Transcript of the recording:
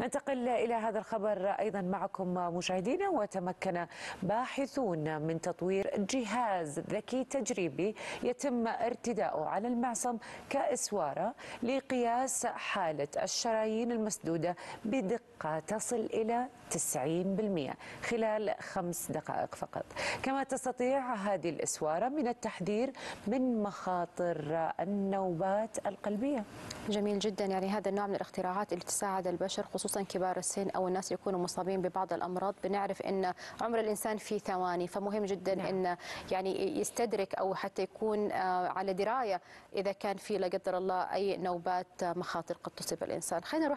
ننتقل إلى هذا الخبر أيضا معكم مشاهدينا وتمكن باحثون من تطوير جهاز ذكي تجريبي يتم ارتداؤه على المعصم كإسوارة لقياس حالة الشرايين المسدودة بدقة تصل إلى 90% خلال خمس دقائق فقط. كما تستطيع هذه الإسوارة من التحذير من مخاطر النوبات القلبية. جميل جدا. يعني هذا النوع من الاختراعات اللي تساعد البشر خصوصا كبار السن أو الناس اللي يكونوا مصابين ببعض الأمراض بنعرف إن عمر الإنسان في ثواني فمهم جدا نعم. إن يعني يستدرك أو حتى يكون على دراية إذا كان في لا قدر الله أي نوبات مخاطر قد تصيب الإنسان خلينا نروح